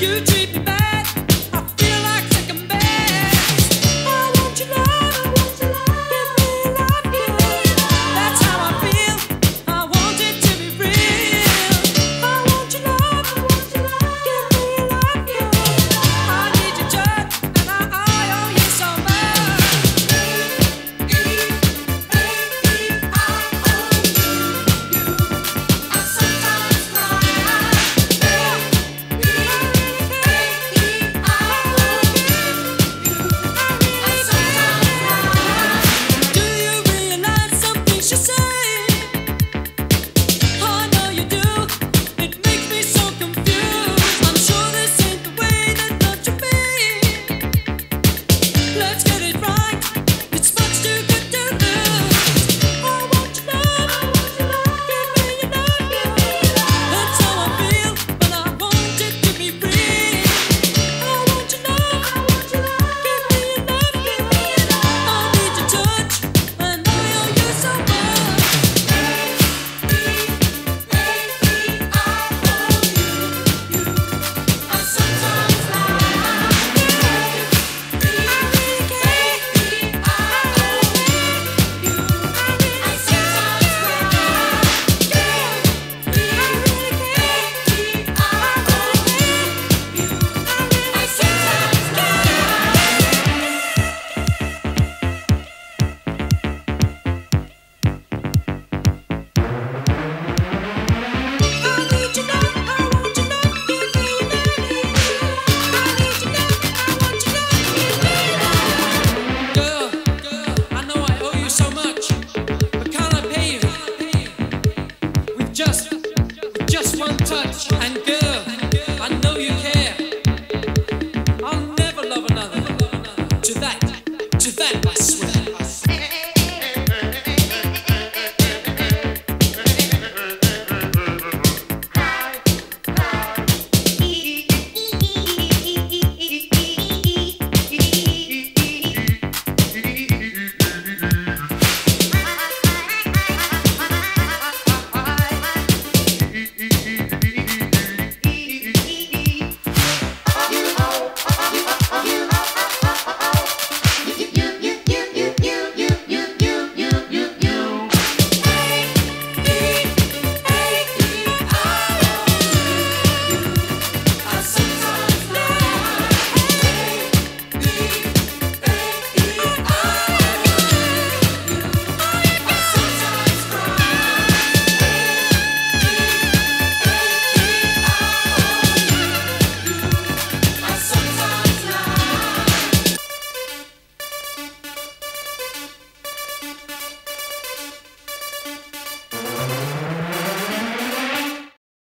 you treat let's go. touch and girl, I know you care. I'll never love another. To that, to that.